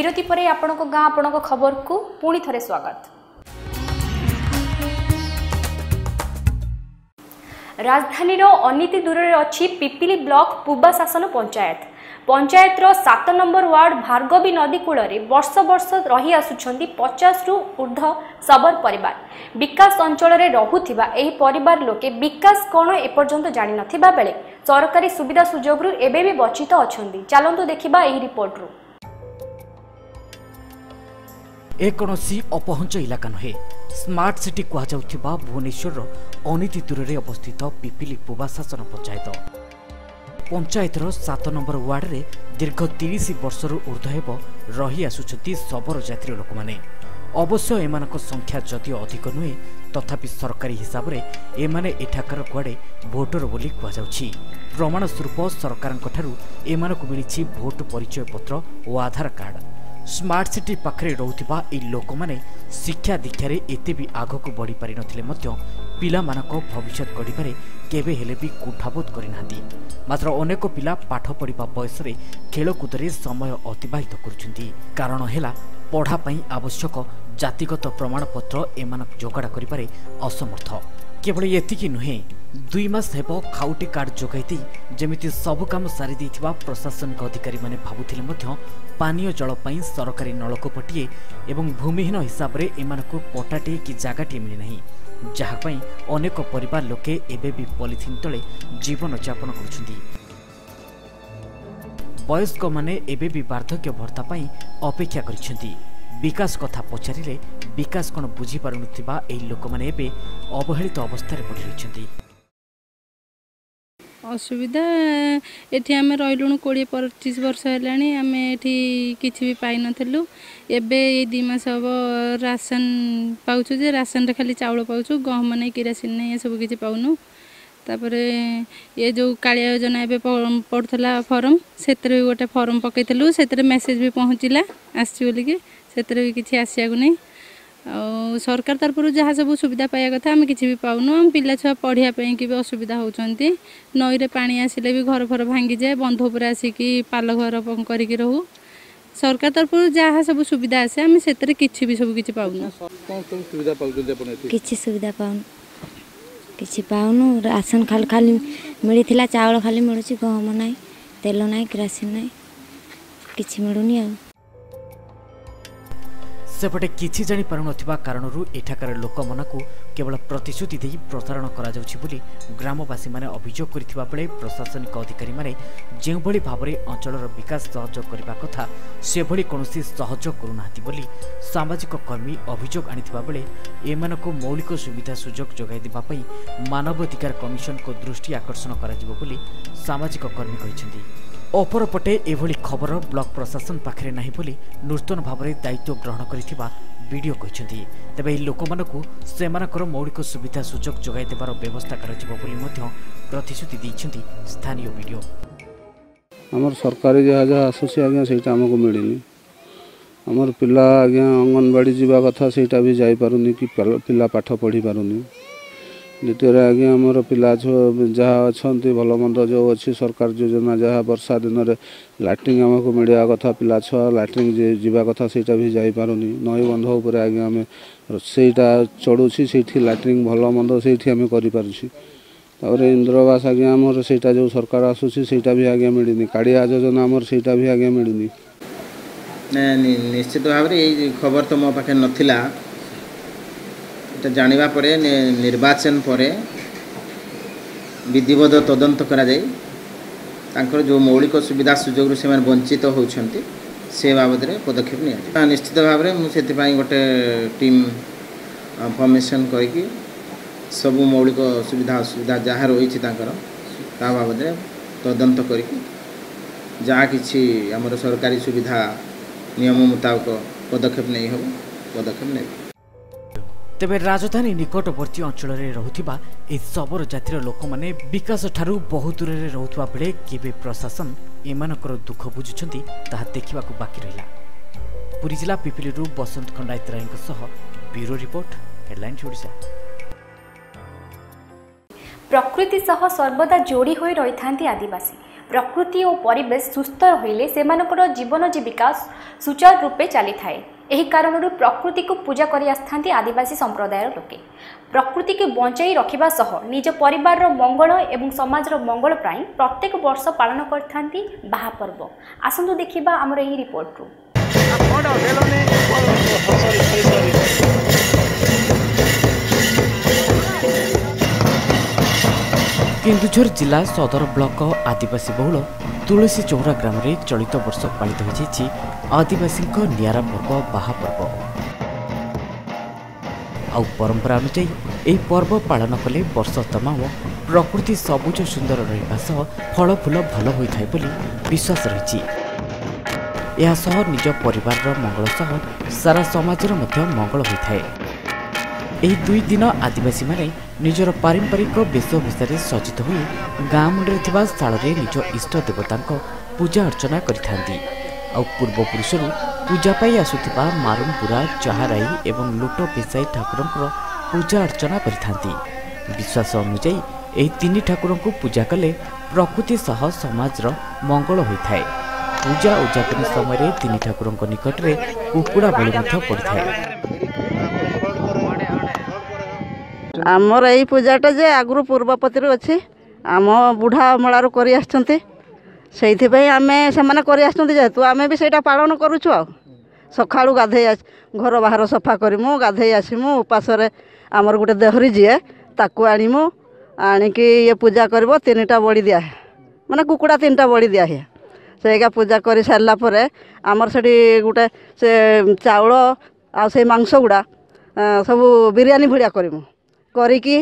ବିରତି ପରେ ଆପଣଙ୍କ ଗାଁ ଆପଣଙ୍କ ଖବରକୁ ପୁଣି ଥରେ ସ୍ୱାଗତ। ରାଜଧାନୀର ଅନୀତି ଦୂରରେ ଅଛି ପିପିଲି ବ୍ଲକ ପୂବା ଶାସନ ପଞ୍ଚାୟତ। ପଞ୍ଚାୟତର ସାତ ନମ୍ବର ୱାର୍ଡ ଭାର୍ଗବୀ ନଦୀ କୂଳରେ ବର୍ଷ ବର୍ଷ ରହି ଆସୁଛନ୍ତି ପଚାଶରୁ ଉର୍ଦ୍ଧ୍ୱ ସବର ପରିବାର। ବିକାଶ ଅଞ୍ଚଳରେ ରହୁଥିବା ଏହି ପରିବାର ଲୋକେ ବିକାଶ କ'ଣ ଏପର୍ଯ୍ୟନ୍ତ ଜାଣିନଥିବା ବେଳେ ସରକାରୀ ସୁବିଧା ସୁଯୋଗରୁ ଏବେ ବି ବଞ୍ଚିତ ଅଛନ୍ତି। ଚାଲନ୍ତୁ ଦେଖିବା ଏହି ରିପୋର୍ଟରୁ। ଏ କୌଣସି ଅପହଞ୍ଚ ଇଲାକା ନୁହେଁ। ସ୍ମାର୍ଟ ସିଟି କୁହାଯାଉଥିବା ଭୁବନେଶ୍ୱରର ଅନୀତି ଦୂରରେ ଅବସ୍ଥିତ ପିପିଲି ପୂବା ଶାସନ ପଞ୍ଚାୟତ। ପଞ୍ଚାୟତର ସାତ ନମ୍ବର ୱାର୍ଡରେ ଦୀର୍ଘ ତିରିଶ ବର୍ଷରୁ ଉର୍ଦ୍ଧ୍ୱ ହେବ ରହି ଆସୁଛନ୍ତି ଶବର ଜାତିର ଲୋକମାନେ। ଅବଶ୍ୟ ଏମାନଙ୍କ ସଂଖ୍ୟା ଯଦିଓ ଅଧିକ ନୁହେଁ ତଥାପି ସରକାରୀ ହିସାବରେ ଏମାନେ ଏଠାକାର କୁଆଡ଼େ ଭୋଟର ବୋଲି କୁହାଯାଉଛି। ପ୍ରମାଣ ସ୍ୱରୂପ ସରକାରଙ୍କଠାରୁ ଏମାନଙ୍କୁ ମିଳିଛି ଭୋଟ ପରିଚୟ ପତ୍ର ଓ ଆଧାର କାର୍ଡ। ସ୍ମାର୍ଟ ସିଟି ପାଖରେ ରହୁଥିବା ଏହି ଲୋକମାନେ ଶିକ୍ଷା ଦୀକ୍ଷାରେ ଏତେ ବି ଆଗକୁ ବଢ଼ିପାରିନଥିଲେ ମଧ୍ୟ ପିଲାମାନଙ୍କ ଭବିଷ୍ୟତ ଗଢ଼ିବାରେ କେବେ ହେଲେ ବି କୁଣ୍ଠାବୋଧ କରିନାହାନ୍ତି। ମାତ୍ର ଅନେକ ପିଲା ପାଠ ପଢ଼ିବା ବୟସରେ ଖେଳକୁଦରେ ସମୟ ଅତିବାହିତ କରୁଛନ୍ତି। କାରଣ ହେଲା ପଢ଼ା ପାଇଁ ଆବଶ୍ୟକ ଜାତିଗତ ପ୍ରମାଣପତ୍ର ଏମାନଙ୍କୁ ଯୋଗାଡ଼ କରିବାରେ ଅସମର୍ଥ। କେବଳ ଏତିକି ନୁହେଁ ଦୁଇ ମାସ ହେବ ଖାଉଟି କାର୍ଡ ଯୋଗାଇ ଦେଇ ଯେମିତି ସବୁ କାମ ସାରି ଦେଇଥିବା ପ୍ରଶାସନିକ ଅଧିକାରୀମାନେ ଭାବୁଥିଲେ ମଧ୍ୟ ପାନୀୟ ଜଳ ପାଇଁ ସରକାରୀ ନଳକୂପଟିଏ ଏବଂ ଭୂମିହୀନ ହିସାବରେ ଏମାନଙ୍କୁ ପଟାଟିଏ କି ଜାଗାଟିଏ ମିଳିନାହିଁ ଯାହା ପାଇଁ ଅନେକ ପରିବାର ଲୋକେ ଏବେ ବି ପଲିଥିନ୍ ତଳେ ଜୀବନଯାପନ କରୁଛନ୍ତି। ବୟସ୍କମାନେ ଏବେ ବି ବାର୍ଦ୍ଧକ୍ୟ ଭତ୍ତା ପାଇଁ ଅପେକ୍ଷା କରିଛନ୍ତି। ବିକାଶ କଥା ପଚାରିଲେ ବିକାଶ କ'ଣ ବୁଝିପାରୁନଥିବା ଏହି ଲୋକମାନେ ଏବେ ଅବହେଳିତ ଅବସ୍ଥାରେ ପଡ଼ି ରହିଛନ୍ତି ଅସୁବିଧା ଏଠି ଆମେ ରହିଲୁଣୁ କୋଡ଼ିଏ ପଚିଶ ବର୍ଷ ହେଲାଣି ଆମେ ଏଠି କିଛି ବି ପାଇନଥିଲୁ। ଏବେ ଏଇ ଦୁଇ ମାସ ହେବ ରାସନ ପାଉଛୁ ଯେ ରାସନରେ ଖାଲି ଚାଉଳ ପାଉଛୁ ଗହମ ନାହିଁ କିରାସିନ ନାହିଁ ଏସବୁ କିଛି ପାଉନୁ। ତାପରେ ଏ ଯେଉଁ କାଳିଆ ଯୋଜନା ଏବେ ପଡ଼ୁଥିଲା ଫର୍ମ ସେଥିରେ ବି ଗୋଟେ ଫର୍ମ ପକାଇଥିଲୁ ସେଥିରେ ମେସେଜ ବି ପହଞ୍ଚିଲା ଆସିଛି ବୋଲିକି ସେଥିରେ ବି କିଛି ଆସିବାକୁ ନାହିଁ ଆଉ ସରକାର ତରଫରୁ ଯାହା ସବୁ ସୁବିଧା ପାଇବା କଥା ଆମେ କିଛି ବି ପାଉନୁ। ଆମ ପିଲା ଛୁଆ ପଢ଼ିବା ପାଇଁକି ବି ଅସୁବିଧା ହେଉଛନ୍ତି। ନଈରେ ପାଣି ଆସିଲେ ବି ଘର ଫର ଭାଙ୍ଗିଯାଏ। ବନ୍ଧ ଉପରେ ଆସିକି ପାଲ ଘର କରିକି ରହୁ। ସରକାର ତରଫରୁ ଯାହା ସବୁ ସୁବିଧା ଆସେ ଆମେ ସେଥିରେ କିଛି ବି ସବୁ କିଛି ପାଉନୁ। କିଛି ସୁବିଧା ପାଉନୁ। କିଛି ପାଉନୁ। ରାସନ ଖାଲି ଖାଲି ମିଳିଥିଲା ଚାଉଳ ଖାଲି ମିଳୁଛି ଗହମ ନାହିଁ ତେଲ ନାହିଁ କିରାସିନ ନାହିଁ। କିଛି ମିଳୁନି ଆଉ। ସେପଟେ କିଛି ଜାଣିପାରୁନଥିବା କାରଣରୁ ଏଠାକାର ଲୋକମାନଙ୍କୁ କେବଳ ପ୍ରତିଶ୍ରୁତି ଦେଇ ପ୍ରତାରଣ କରାଯାଉଛି ବୋଲି ଗ୍ରାମବାସୀମାନେ ଅଭିଯୋଗ କରିଥିବା ବେଳେ ପ୍ରଶାସନିକ ଅଧିକାରୀମାନେ ଯେଉଁଭଳି ଭାବରେ ଅଞ୍ଚଳର ବିକାଶ ସହଯୋଗ କରିବା କଥା ସେଭଳି କୌଣସି ସହଯୋଗ କରୁନାହାନ୍ତି ବୋଲି ସାମାଜିକ କର୍ମୀ ଅଭିଯୋଗ ଆଣିଥିବା ବେଳେ ଏମାନଙ୍କୁ ମୌଳିକ ସୁବିଧା ସୁଯୋଗ ଯୋଗାଇ ଦେବା ପାଇଁ ମାନବାଧିକାର କମିଶନଙ୍କ ଦୃଷ୍ଟି ଆକର୍ଷଣ କରାଯିବ ବୋଲି ସାମାଜିକ କର୍ମୀ କହିଛନ୍ତି। ଅପରପଟେ ଏଭଳି ଖବର ବ୍ଲକ ପ୍ରଶାସନ ପାଖରେ ନାହିଁ ବୋଲି ନୂତନ ଭାବରେ ଦାୟିତ୍ୱ ଗ୍ରହଣ କରିଥିବା ବିଡିଓ କହିଛନ୍ତି। ତେବେ ଏହି ଲୋକମାନଙ୍କୁ ସେମାନଙ୍କର ମୌଳିକ ସୁବିଧା ସୁଯୋଗ ଯୋଗାଇ ଦେବାର ବ୍ୟବସ୍ଥା କରାଯିବ ବୋଲି ମଧ୍ୟ ପ୍ରତିଶ୍ରୁତି ଦେଇଛନ୍ତି ସ୍ଥାନୀୟ ବିଡିଓ। ଆମର ସରକାରୀ ଯାହା ଯାହା ଆସୁଛି ଆଜ୍ଞା ସେଇଟା ଆମକୁ ମିଳିନି। ଆମର ପିଲା ଆଜ୍ଞା ଅଙ୍ଗନବାଡ଼ି ଯିବା କଥା ସେଇଟା ବି ଯାଇପାରୁନି କି ପିଲା ପାଠ ପଢ଼ି ପାରୁନି ଦ୍ୱିତୀୟରେ ଆଜ୍ଞା ଆମର ପିଲା ଯାହା ଅଛନ୍ତି ଭଲ ମନ୍ଦ ଯେଉଁ ଅଛି ସରକାର ଯୋଜନା ଯାହା ବର୍ଷା ଦିନରେ ଲାଟ୍ରିନ୍ ଆମକୁ ମିଳିବା କଥା ପିଲା ଛୁଆ ଲାଟ୍ରିନ୍ ଯିବା କଥା ସେଇଟା ବି ଯାଇପାରୁନି ନଈ ବନ୍ଧ ଉପରେ ଆଜ୍ଞା ଆମେ ସେଇଟା ଚଢ଼ୁଛି ସେଇଠି ଲାଟ୍ରିନ୍ ଭଲ ମନ୍ଦ ସେଇଠି ଆମେ କରିପାରୁଛି ତାପରେ ଇନ୍ଦିରାବାସ ଆଜ୍ଞା ଆମର ସେଇଟା ଯେଉଁ ସରକାର ଆସୁଛି ସେଇଟା ବି ଆଜ୍ଞା ମିଳିନି କାଳିଆ ଯୋଜନା ଆମର ସେଇଟା ବି ଆଜ୍ଞା ମିଳିନି ନିଶ୍ଚିତ ଭାବରେ ଏଇ ଖବର ତ ମୋ ପାଖରେ ନଥିଲା এটা ଜାଣିବା ପରେ ନିର୍ବାଚନ ପରେ ବିଧିବଦ୍ଧ ତଦନ୍ତ କରାଯାଇ ତାଙ୍କର ଯେଉଁ ମୌଳିକ ସୁବିଧା ସୁଯୋଗରୁ ସେମାନେ ବଞ୍ଚିତ ହେଉଛନ୍ତି ସେ ବାବଦରେ ପଦକ୍ଷେପ ନିଆଯାଏ ନିଶ୍ଚିତ ଭାବରେ ମୁଁ ସେଥିପାଇଁ ଗୋଟେ ଟିମ୍ ଫର୍ମେସନ୍ କରିକି ସବୁ ମୌଳିକ ସୁବିଧା ଅସୁବିଧା ଯାହା ରହିଛି ତାଙ୍କର ତା ବାବଦରେ ତଦନ୍ତ କରିକି ଯାହା କିଛି ଆମର ସରକାରୀ ସୁବିଧା ନିୟମ ମୁତାବକ ପଦକ୍ଷେପ ନେଇ ହେବ ପଦକ୍ଷେପ ନେବେ। ତେବେ ରାଜଧାନୀ ନିକଟବର୍ତ୍ତୀ ଅଞ୍ଚଳରେ ରହୁଥିବା ଏହି ଶବର ଜାତିର ଲୋକମାନେ ବିକାଶଠାରୁ ବହୁ ଦୂରରେ ରହୁଥିବା ବେଳେ କେବେ ପ୍ରଶାସନ ଏମାନଙ୍କର ଦୁଃଖ ବୁଝୁଛନ୍ତି ତାହା ଦେଖିବାକୁ ବାକି ରହିଲା। ପୁରୀ ଜିଲ୍ଲା ପିପିଲିରୁ ବସନ୍ତ ଖଣ୍ଡାୟତ ରାୟଙ୍କ ସହ ବ୍ୟୁରୋ ରିପୋର୍ଟ ହେଡଲାଇନ୍ସ ଓଡ଼ିଶା। ପ୍ରକୃତି ସହ ସର୍ବଦା ଯୋଡ଼ି ହୋଇ ରହିଥାନ୍ତି ଆଦିବାସୀ। ପ୍ରକୃତି ଓ ପରିବେଶ ସୁସ୍ଥ ରହିଲେ ସେମାନଙ୍କର ଜୀବନ ଜୀବିକା ସୁଚାରୁ ରୂପେ ଚାଲିଥାଏ। ଏହି କାରଣରୁ ପ୍ରକୃତିକୁ ପୂଜା କରି ଆସିଥାନ୍ତି ଆଦିବାସୀ ସମ୍ପ୍ରଦାୟର ଲୋକେ। ପ୍ରକୃତିକୁ ବଞ୍ଚାଇ ରଖିବା ସହ ନିଜ ପରିବାରର ମଙ୍ଗଳ ଏବଂ ସମାଜର ମଙ୍ଗଳ ପାଇଁ ପ୍ରତ୍ୟେକ ବର୍ଷ ପାଳନ କରିଥାନ୍ତି ବାହା ପର୍ବ ଆସନ୍ତୁ ଦେଖିବା ଆମର ଏହି ରିପୋର୍ଟରୁ। କେନ୍ଦୁଝର ଜିଲ୍ଲା ସଦର ବ୍ଲକ ଆଦିବାସୀ ବହୁଳ ତୁଳସୀ ଚୌରା ଗ୍ରାମରେ ଚଳିତ ବର୍ଷ ପାଳିତ ହୋଇଯାଇଛି ଆଦିବାସୀଙ୍କ ନିଆରା ପର୍ବ ବାହା ପର୍ବ। ଆଉ ପରମ୍ପରା ଅନୁଯାୟୀ ଏହି ପର୍ବ ପାଳନ କଲେ ବର୍ଷ ତମାମ ପ୍ରକୃତି ସବୁଜ ସୁନ୍ଦର ରହିବା ସହ ଫଳ ଫୁଲ ଭଲ ହୋଇଥାଏ ବୋଲି ବିଶ୍ୱାସ ରହିଛି। ଏହା ସହ ନିଜ ପରିବାରର ମଙ୍ଗଳ ସହ ସାରା ସମାଜର ମଧ୍ୟ ମଙ୍ଗଳ ହୋଇଥାଏ। ଏହି ଦୁଇ ଦିନ ଆଦିବାସୀମାନେ ନିଜର ପାରମ୍ପରିକ ବେଶଭୂଷାରେ ସଜ୍ଜିତ ହୋଇ ଗାଁ ମୁଣ୍ଡରେ ଥିବା ସ୍ଥାଳରେ ନିଜ ଇଷ୍ଟ ଦେବତାଙ୍କ ପୂଜା ଅର୍ଚ୍ଚନା କରିଥାନ୍ତି। ଆଉ ପୂର୍ବପୁରୁଷରୁ ପୂଜା ପାଇ ଆସୁଥିବା ମାରୁମପୁରା ଚାହାରାଇ ଏବଂ ଲୁଟ ପେଶାଇ ଠାକୁରଙ୍କର ପୂଜା ଅର୍ଚ୍ଚନା କରିଥାନ୍ତି। ବିଶ୍ୱାସ ଅନୁଯାୟୀ ଏହି ତିନି ଠାକୁରଙ୍କୁ ପୂଜା କଲେ ପ୍ରକୃତି ସହ ସମାଜର ମଙ୍ଗଳ ହୋଇଥାଏ। ପୂଜା ଉଦ୍ଯାପନୀ ସମୟରେ ତିନି ଠାକୁରଙ୍କ ନିକଟରେ କୁକୁଡ଼ା ବଳି ମଧ୍ୟ ପଡ଼ିଥାଏ। ଆମର ଏଇ ପୂଜାଟା ଯେ ଆଗରୁ ପୂର୍ବପତିରୁ ଅଛି। ଆମ ବୁଢ଼ା ଅମଳାରୁ କରି ଆସିଛନ୍ତି। ସେଇଥିପାଇଁ ଆମେ ସେମାନେ କରି ଆସିଛନ୍ତି ଯେହେତୁ ଆମେ ବି ସେଇଟା ପାଳନ କରୁଛୁ ଆଉ। ସକାଳୁ ଗାଧେଇ ଆସି ଘର ବାହାର ସଫା କରିମୁ ଗାଧେଇ ଆସିମୁ ଉପାସରେ ଆମର ଗୋଟେ ଦେହରି ଯିଏ ତାକୁ ଆଣିମୁ ଆଣିକି ଇଏ ପୂଜା କରିବ ତିନିଟା ବଳି ଦିଆ ମାନେ କୁକୁଡ଼ା ତିନିଟା ବଳି ଦିଆ ହୁଏ ସେଇକା ପୂଜା କରି ସାରିଲା ପରେ ଆମର ସେଠି ଗୋଟେ ସେ ଚାଉଳ ଆଉ ସେଇ ମାଂସ ଗୁଡ଼ା ସବୁ ବିରିୟାନୀ ଭଳିଆ କରିମୁ। କରିକି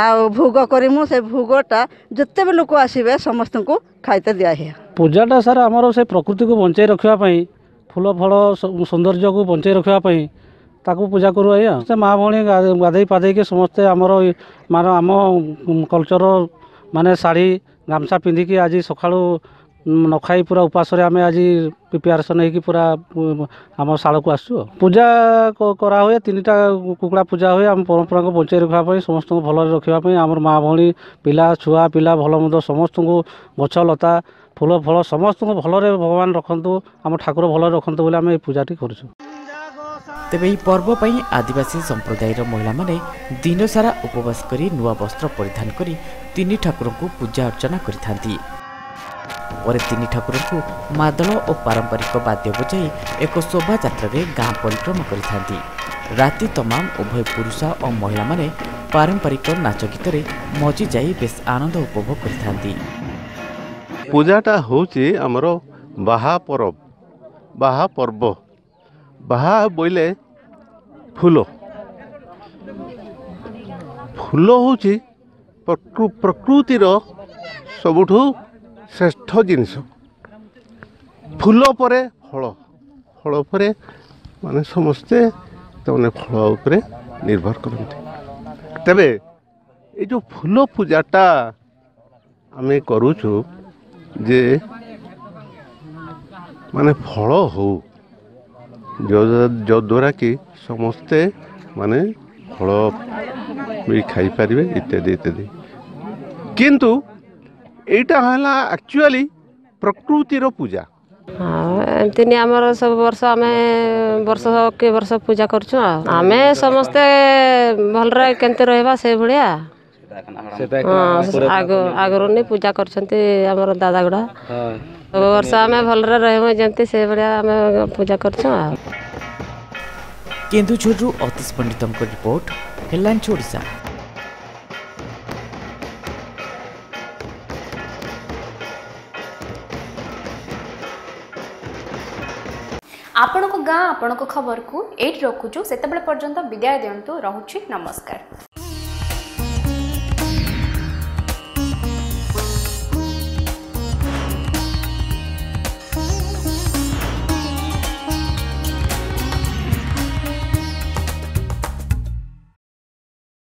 ଆଉ ଭୋଗ କରିମୁ ସେ ଭୋଗଟା ଯେତେ ବି ଲୋକ ଆସିବେ ସମସ୍ତଙ୍କୁ ଖାଇତେ ଦିଆ ହୁଏ ପୂଜାଟା ସାର୍ ଆମର ସେ ପ୍ରକୃତିକୁ ବଞ୍ଚାଇ ରଖିବା ପାଇଁ ଫୁଲ ଫଳ ସ- ସୌନ୍ଦର୍ଯ୍ୟକୁ ବଞ୍ଚାଇ ରଖିବା ପାଇଁ ତାକୁ ପୂଜା କରୁ ଆଜ୍ଞା। ସେ ମା ଭଉଣୀ ଗା- ଗାଧେଇ ପାଧେଇକି ସମସ୍ତେ ଆମର ଏଇ ମାନେ ଆମ କଲଚର ମାନେ ଶାଢ଼ୀ ଗାମୁଛା ପିନ୍ଧିକି ଆଜି ସକାଳୁ ଉଁ, ନ ଖାଇ ପୁରା ଉପାସରେ ଆମେ ଆଜି ପ୍ରିପାରେସନ୍ ହେଇକି ପୁରା ଆମ ଶାଳକୁ ଆଉ। ପୂଜା କରାହୁଏ ତିନିଟା କୁକୁଡ଼ା ପୂଜା ହୁଏ ଆମ ପରମ୍ପରାକୁ ବଞ୍ଚାଇ ରଖିବା ପାଇଁ ସମସ୍ତଙ୍କୁ ଭଲରେ ରଖିବା ପାଇଁ ଆମର ମା ଭଉଣୀ ପିଲା ଛୁଆ ପିଲା ଭଲ ମନ୍ଦ ସମସ୍ତଙ୍କୁ ଗଛ ଲତା ଫୁଲ ଫଳ ସମସ୍ତଙ୍କୁ ଭଲରେ ଭଗବାନ ରଖନ୍ତୁ ଆମ ଠାକୁର ଭଲରେ ରଖନ୍ତୁ ବୋଲି ଆମେ ଏଇ ପୂଜାଟି କରୁଛୁ ତେବେ ଏହି ପର୍ବ ପାଇଁ ଆଦିବାସୀ ସମ୍ପ୍ରଦାୟର ମହିଳାମାନେ ଦିନସାରା ଉପବାସ କରି ନୂଆ ବସ୍ତ୍ର ପରିଧାନ କରି ତିନି ଠାକୁରଙ୍କୁ ପୂଜା ଅର୍ଚ୍ଚନା କରିଥାନ୍ତି ପରେ ତିନି ଠାକୁରଙ୍କୁ ମାଦଳ ଓ ପାରମ୍ପରିକ ବାଦ୍ୟ ବଜାଇ ଏକ ଶୋଭାଯାତ୍ରାରେ ଗାଁ ପରିକ୍ରମା କରିଥାନ୍ତି। ରାତି ତମାମ ଉଭୟ ପୁରୁଷ ଓ ମହିଳାମାନେ ପାରମ୍ପରିକ ନାଚ ଗୀତରେ ମଜି ଯାଇ ବେଶ୍ ଆନନ୍ଦ ଉପଭୋଗ କରିଥାନ୍ତି। ପୂଜାଟା ହେଉଛି ଆମର ବାହା ପରବ ବାହା ପର୍ବ। ବାହା ବୋଇଲେ ଫୁଲ। ଫୁଲ ହେଉଛି ପ୍ରକୃ- ପ୍ରକୃତିର ସବୁଠୁ ଶ୍ରେଷ୍ଠ ଜିନିଷ। ଫୁଲ ପରେ ଫଳ। ଫଳ ପରେ ମାନେ ସମସ୍ତେ ସେମାନେ ଫଳ ଉପରେ ନିର୍ଭର କରନ୍ତି। ତେବେ ଏଇ ଯେଉଁ ଫୁଲ ପୂଜାଟା ଆମେ କରୁଛୁ ଯେ ମାନେ ଫଳ ହଉ ଯ- ଯଦ୍ୱାରା କି ସମସ୍ତେ ମାନେ ଫଳ ବି ଖାଇପାରିବେ ଇତ୍ୟାଦି ଇତ୍ୟାଦି। କିନ୍ତୁ ଏଇଟା ହେଲା ଆକ୍ଚୁଆଲି ପ୍ରକୃତିର ପୂଜା ହଁ ଏମିତି ଆମର ସବୁ ବର୍ଷ ଆମେ ବର୍ଷ କି ବର୍ଷ ପୂଜା କରୁଛୁ ଆଉ ଆମେ ସମସ୍ତେ ଭଲରେ କେମିତି ରହିବା ସେଇଭଳିଆ। ହଁ ଆଗ ଆଗରୁ ନି ପୂଜା କରୁଛନ୍ତି ଆମର ଦାଦା ଗୁଡ଼ା ସବୁ ବର୍ଷ ଆମେ ଭଲରେ ରହିବୁ ଯେମିତି ସେଇଭଳିଆ ଆମେ ପୂଜା କରୁଛୁ ଆଉ। କେନ୍ଦୁଝରରୁ ଅତୀଶ ପଣ୍ଡିତଙ୍କ ରିପୋର୍ଟ ହେଲାଞ୍ଚ ଓଡ଼ିଶା ଆପଣଙ୍କ ଗାଁ ଆପଣଙ୍କ ଖବରକୁ ଏଇଠି ରଖୁଛୁ। ସେତେବେଳେ ପର୍ଯ୍ୟନ୍ତ ବିଦାୟ ଦିଅନ୍ତୁ ରହୁଛି ନମସ୍କାର।